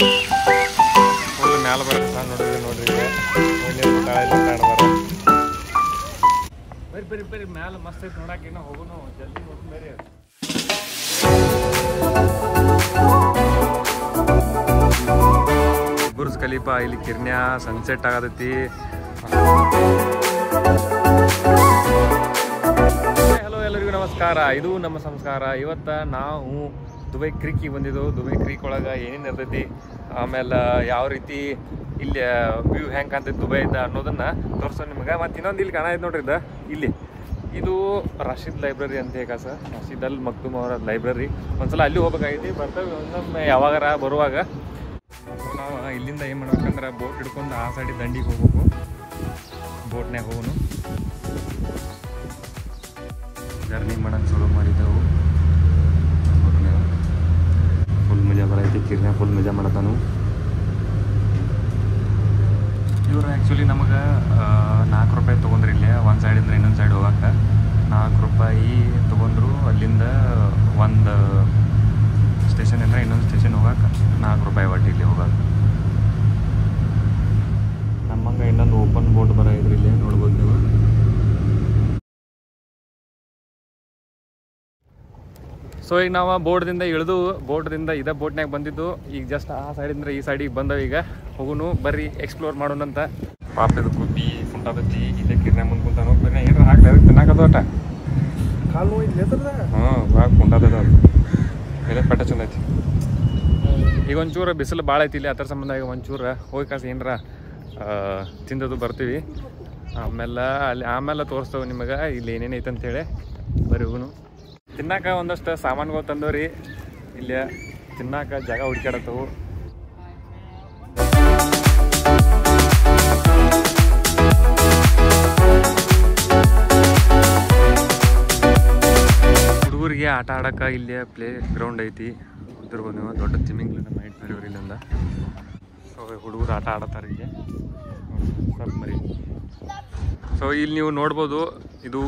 Full ಮ್ಯಾಲ ಬರುತ್ತೆ ನೋಡಿದ್ರೆ ನೋಡ್ರಿ ಕಾಣ್ಬಾರ ಬರ್ರಿ ಬರ್ರಿ ಬರ್ರಿ ಮ್ಯಾಲ ಮಸ್ತ್ ಐತಿ ನೋಡಕ್ಕೆ ಏನೋ ಹೋಗೋನು ಜಲ್ದಿ ಹೋಗಿ ಬೇರೆ. ಬುರ್ಜ್ ಖಲೀಫಾ ಇಲ್ಲಿ ಕಿರ್ನ್ಯಾ ಸನ್ಸೆಟ್ ಆಗತೈತಿ. ಹಲೋ ಎಲ್ಲರಿಗೂ ನಮಸ್ಕಾರ. ಇದು ನಮ್ಮ ಸಂಸ್ಕಾರ. ಇವತ್ತ ನಾವು ದುಬೈ ಕ್ರೀಕಿಗೆ ಬಂದಿದ್ದು. ದುಬೈ ಕ್ರೀಕ್ ಒಳಗೆ ಏನೇನು ಇರ್ತೈತಿ, ಆಮೇಲೆ ಯಾವ ರೀತಿ ಇಲ್ಲಿ ವ್ಯೂ ಹೆಂಗೆ ಕಾಣ್ತೈತಿ ದುಬೈದ ಅನ್ನೋದನ್ನ ತೋರಿಸೋ ನಿಮ್ಗೆ. ಮತ್ತು ಇನ್ನೊಂದು ಇಲ್ಲಿ ಕಾಣೈತೆ ನೋಡ್ರಿ ಇದು. ಇಲ್ಲಿ. ಇದು ರಶೀದ್ ಲೈಬ್ರರಿ ಅಂತ ಹೇಗ ಸರ್ ರಶೀದ್ ಅಲ್ ಮಕ್ತುಮ್ ಅವರ ಲೈಬ್ರರಿ. ಒಂದ್ಸಲ ಅಲ್ಲಿ ಹೋಗ್ಬೇಕಾಗೈತಿ. ಬರ್ತವೆ ಒಂದೊಮ್ಮೆ ಯಾವಾಗಾರ ಬರುವಾಗ. ನಾವು ಇಲ್ಲಿಂದ ಏನು ಮಾಡ್ಬೇಕಂದ್ರೆ ಬೋಟ್ ಹಿಡ್ಕೊಂಡು ಆ ಸೈಡ್ ದಂಡಿಗೆ ಹೋಗ್ಬೇಕು. ಬೋಟ್ನಾಗ ಹೋಗೋನು. ಜರ್ನಿ ಮಾಡಕ್ಕೆ ಶುರು ಮಾಡಿದ್ದೆವು ಫುಲ್ ಮಜಾ ಬರೈತಿ ಕಿರ್ನ್ಯಾಗ ಫುಲ್ ಮಜಾ ಮಾಡತಾನು. ಇವ್ರು ಆ್ಯಕ್ಚುಲಿ ನಮಗೆ ನಾಲ್ಕು ರೂಪಾಯಿ ಸೊ ಈಗ ನಾವು ಬೋಟ್ದಿಂದ ಇಳಿದು ಬೋಟ್ದಿಂದ ಇದೇ ಬೋಟ್ನಾಗ ಬಂದಿದ್ದು. ಈಗ ಜಸ್ಟ್ ಆ ಸೈಡಿಂದ ಈ ಸೈಡಿಗೆ ಬಂದವು ಈಗ. ಹೋಗುನು ಬರ್ರಿ ಎಕ್ಸ್ಪ್ಲೋರ್ ಮಾಡೋಣಂತ ಪಾಪ ಇದು ಗುಬ್ಬಿ ಫುಂಟಾದತ್ತಿ ಇಲ್ಲೇ ಕಿರಣ ಮುಂದೆ ಕುಂತಾನು. ಬರೀ ಏನಾರ ಹಾಕ್ಲಿ ಅದಕ್ಕೆ ತಿನ್ನಾಕದು ಅಟ ಕಾಲು ಹಾಂ ಭಾಳ ಕುಂಟಾದದ ಅದು. ಬೇರೆ ಪಟ್ಟ ಚಂದ ಐತಿ. ಈಗ ಒಂಚೂರು ಬಿಸಿಲು ಭಾಳ ಐತಿ ಇಲ್ಲಿ ಅದ್ರ ಸಂಬಂಧ ಈಗ ಒಂಚೂರು. ಹೋಗಿ ಕಾಸು ಏನರ ತಿಂದದು ಬರ್ತೀವಿ. ಆಮೇಲೆ ಅಲ್ಲಿ ಆಮೇಲೆ ತೋರಿಸ್ತೇವೆ ನಿಮಗೆ ಇಲ್ಲಿ ಏನೇನು ಐತೆ ಅಂತೇಳಿ ಬರೀ ತಿನ್ನಾಕ ಒಂದಷ್ಟು ಸಾಮಾನುಗಳು ತಂದವ್ರಿ. ಇಲ್ಲಿ ತಿನ್ನಾಕ ಜಾಗ ಹುಡ್ಕಾಡತ್ತವು ಹುಡುಗರಿಗೆ ಆಟ ಆಡಕ್ಕೆ ಇಲ್ಲಿ ಪ್ಲೇ ಗ್ರೌಂಡ್ ಐತಿ. ಹುಡುಗರು ನೀವು ದೊಡ್ಡ ತಿಮಿಂಗ್ಲನ್ನ ಮೈಂಡ್ ಮಾಡಿವ್ರಿ ಇಲ್ಲಿಂದ. ಸೊ ಹುಡುಗರು ಆಟ ಆಡತ್ತಾರ ಇಲ್ಲಿ. ಸ್ವಲ್ಪ ಮರಿ. ಸೊ ಇಲ್ಲಿ ನೀವು ನೋಡ್ಬೋದು, ಇದು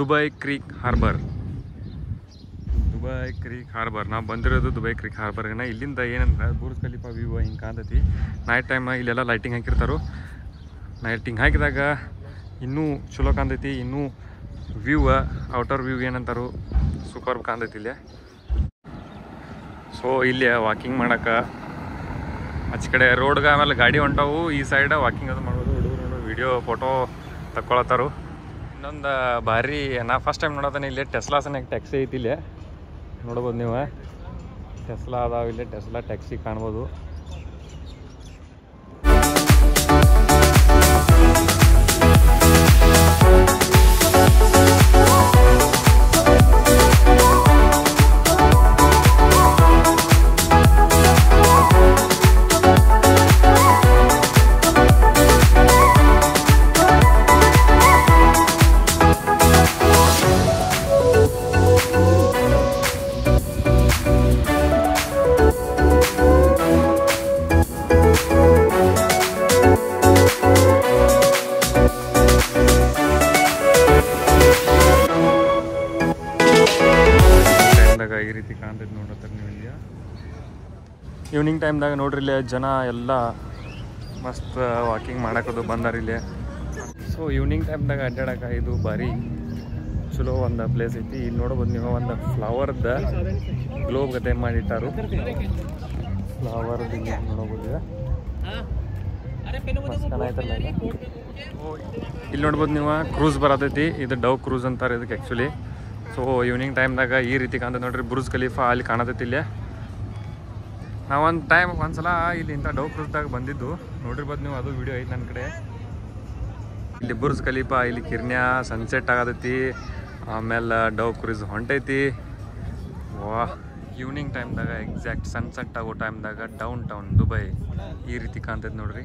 Dubai Creek Harbour. Dubai Creek Harbour. ನಾವು ಬಂದಿರೋದು ದುಬೈ ಕ್ರೀಕ್ ಹಾರ್ಬರ್ನ ಇಲ್ಲಿಂದ ಏನಂದ್ರೆ ಬುರ್ಜ್ ಖಲೀಫಾ ವ್ಯೂ ಹಿಂಗೆ ಕಾಣ್ತೈತಿ ನೈಟ್ ಟೈಮ್ ಇಲ್ಲೆಲ್ಲ ಲೈಟಿಂಗ್ ಹಾಕಿರ್ತಾರೋ. ಲೈಟಿಂಗ್ ಹಾಕಿದಾಗ ಇನ್ನೂ ಚಲೋ ಕಾಣ್ತೈತಿ, ಇನ್ನೂ ವ್ಯೂ ಔಟರ್ ವ್ಯೂ ಏನಂತಾರೋ ಸೂಪರ್ ಕಾಣ್ತೈತಿ ಇಲ್ಲೇ. ಸೊ ಇಲ್ಲಿ ವಾಕಿಂಗ್ ಮಾಡಕ್ಕೆ ಆಚೆ ಕಡೆ ರೋಡ್ಗೆ ಆಮೇಲೆ ಗಾಡಿ ಹೊಂಟಾವು, ಈ ಸೈಡ್ ವಾಕಿಂಗ್ ಅದು ಮಾಡೋದು ಹುಡುಗರು ನೋಡು ವಿಡಿಯೋ ಫೋಟೋ ತಕ್ಕೊಳತ್ತಾರು. ಇನ್ನೊಂದು ಭಾರಿ, ನಾ ಫಸ್ಟ್ ಟೈಮ್ ನೋಡೋದನ್ನ ಇಲ್ಲಿ ಟೆಸ್ಲಾಸನಾಗ ಟ್ಯಾಕ್ಸಿ ಐತಿ ಇಲ್ಲಿ. ನೋಡ್ಬೋದು ನೀವು. ಟೆಸ್ಲಾ ಅದಾವ ಇಲ್ಲಿ ಟೆಸ್ಲಾ ಟ್ಯಾಕ್ಸಿ ಕಾಣ್ಬೋದು. ಈವ್ನಿಂಗ್ ಟೈಮ್ದಾಗ ನೋಡ್ರಿ ಇಲ್ಲಿ ಜನ ಎಲ್ಲ ಮಸ್ತ್ ವಾಕಿಂಗ್ ಮಾಡೋಕ್ಕದು ಬಂದಾರ ಇಲ್ಲಿ. ಸೊ ಈವ್ನಿಂಗ್ ಟೈಮ್ದಾಗ ಅಡ್ಡಾಡಕ ಇದು ಭಾರಿ ಚಲೋ ಒಂದು ಪ್ಲೇಸ್ ಐತಿ. ಇಲ್ಲಿ ನೋಡ್ಬೋದು ನೀವು ಒಂದು ಫ್ಲವರ್ದ ಗ್ಲೋಬ್ ಗತೆ ಮಾಡಿಟ್ಟಾರು. ಫ್ಲವರ್ದು ನೋಡ್ಬೋದು. ಇಲ್ಲಿ ನೋಡ್ಬೋದು ನೀವು ಕ್ರೂಸ್ ಬರತೈತಿ. ಇದು ಡವ್ ಕ್ರೂಸ್ ಅಂತಾರೆ ಇದಕ್ಕೆ ಆ್ಯಕ್ಚುಲಿ ಸೊ ಈವ್ನಿಂಗ್ ಟೈಮ್ದಾಗ ಈ ರೀತಿ ಕಾಣ್ತದೆ ನೋಡ್ರಿ. ಬುರ್ಜ್ ಖಲೀಫಾ ಅಲ್ಲಿ ಕಾಣತೈತಿ ಇಲ್ಲಿ. ನಾವು ಒಂದು ಟೈಮ್ ಒಂದ್ಸಲ ಇಲ್ಲಿ ಇಂಥ ಡೌ ಕ್ರೂಸ್ದಾಗ ಬಂದಿದ್ದು. ನೋಡಿರ್ಬೋದು ನೀವು, ಅದು ವಿಡಿಯೋ ಐತೆ ನನ್ನ ಕಡೆ. ಇಲ್ಲಿ ಬುರ್ಜ್ ಕಲೀಪ ಇಲ್ಲಿ ಕಿರ್ನ್ಯಾ ಸನ್ಸೆಟ್ ಆಗತೈತಿ. ಆಮೇಲೆ ಡೌ ಕ್ರೂಸ್ ಹೊಂಟೈತಿ. ವಾ ಈವ್ನಿಂಗ್ ಟೈಮ್ದಾಗ ಎಕ್ಸಾಕ್ಟ್ ಸನ್ಸೆಟ್ ಆಗೋ ಟೈಮ್ದಾಗ ಡೌನ್ ಟೌನ್ ದುಬೈ ಈ ರೀತಿ ಕಾಣ್ತೈತೆ ನೋಡ್ರಿ.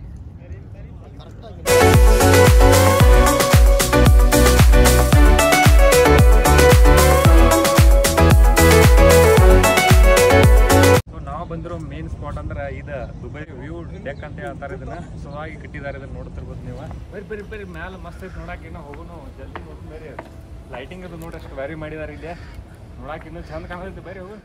ಹೇಳ್ತಾರೆ ಇದನ್ನ. ಸೊ ಕಟ್ಟಿದ್ದಾರೆ ಇದನ್ನ ನೋಡ್ತಿರ್ಬೋದು ನೀವು. ಬೇರೆ ಬೇರೆ ಬೇರೆ, ಮ್ಯಾಲ ಮಸ್ತ್ ಐತೆ ನೋಡಕ್ಕೆ ಏನೋ ಹೋಗೋನು ಜಲ್ದಿ ಹೋಗಿ ಬೇರೆ. ಲೈಟಿಂಗ್ ಅದು ನೋಡಿ ಅಷ್ಟು ವ್ಯಾರಿ ಮಾಡಿದ್ದಾರೆ ಇಲ್ಲಿ. ನೋಡಕ್ಕೆ ಇನ್ನೂ ಚಂದ ಕಾಣತೈತಿ ಬೇರೆ ಹೋಗು.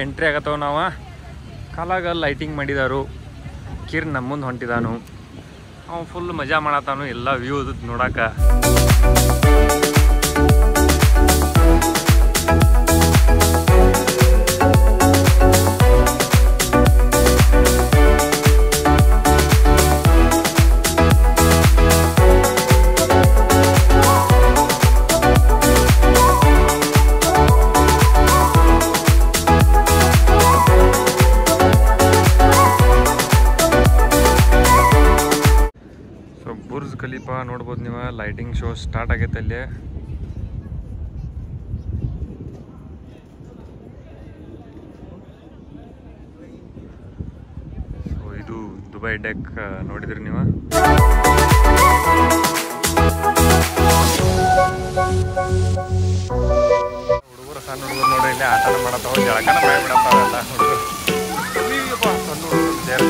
ಎಂಟ್ರಿ ಆಗತ್ತವ ನಾವು. ಕಾಲಾಗ ಲೈಟಿಂಗ್ ಮಾಡಿದಾರು. ಕಿರ್ ನಮ್ಮ ಮುಂದೆ ಹೊಂಟಿದಾನು. ಅವ ಫುಲ್ ಮಜಾ ಮಾಡತ್ತಾನು, ಎಲ್ಲ ವ್ಯೂ ನೋಡಾಕ. ಬುರ್ಜ್ ನೋಡಬಹುದು ನೋಡ್ಬೋದು ನೀವು ಲೈಟಿಂಗ್ ಶೋ ಸ್ಟಾರ್ಟ್ ಆಗೈತೆ ಅಲ್ಲಿ. ಸೊ ಇದು ದುಬೈ ಡೆಕ್ ನೋಡಿದ್ರಿ ನೀವು? ಹುಡುಗರು, ಸಣ್ಣ ಹುಡುಗರು ನೋಡಿ ಇಲ್ಲಿ ಆಟ ಮಾಡತ್ತಾವ, ಜಳಕನ ಮಾಡಿ ಬಿಡತ್ತಾವ ಎಲ್ಲ. ಹುಡುಗರು. ಸಣ್ಣ ಹುಡುಗರು ಜರ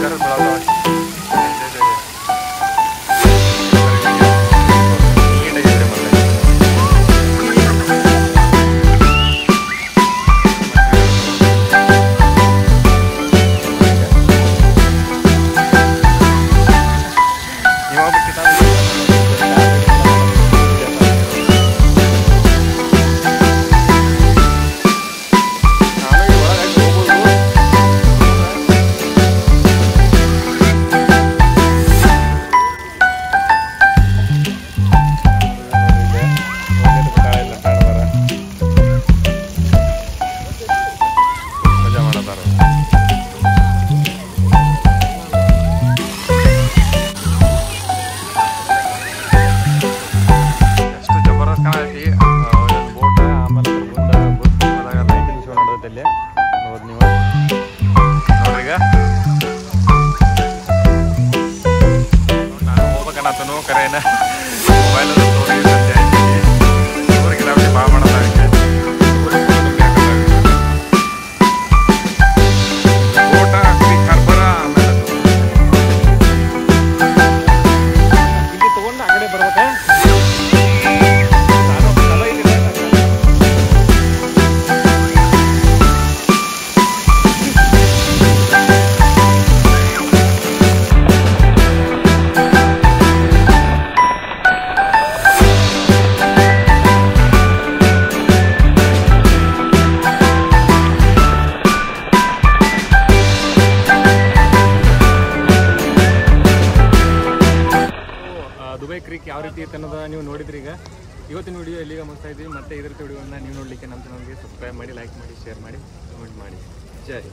ಅನ್ನೋದು ನೀವು ನೋಡಿದ್ರಿ ಈಗ. ಇವತ್ತಿನ ವಿಡಿಯೋ ಇಲ್ಲಿಗೆ ಮುಗಿಸ್ತಾ ಇದ್ದೀವಿ ಮತ್ತೆ ಇದ್ರ ವಿಡಿಯೋನ ನೀವು ನೋಡಲಿಕ್ಕೆ ನಮ್ಮ ಚಾನಲ್ಗೆ ಸಬ್ಸ್ಕ್ರೈಬ್ ಮಾಡಿ ಲೈಕ್ ಮಾಡಿ ಶೇರ್ ಮಾಡಿ ಕಮೆಂಟ್ ಮಾಡಿ. ಸರಿ.